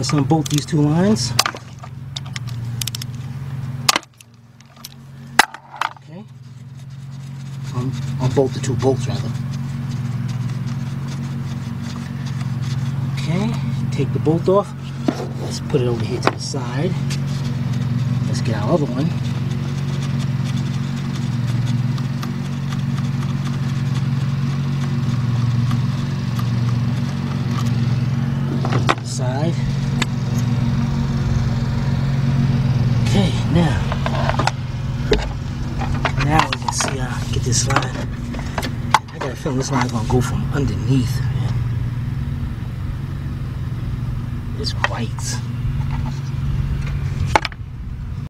Let's unbolt these two lines. Okay. Um, unbolt the two bolts rather. Okay, take the bolt off. Let's put it over here to the side. Let's get our other one. Side. Okay, now. Now we can see uh get this line. I got a feeling this line's gonna go from underneath, man. It's white.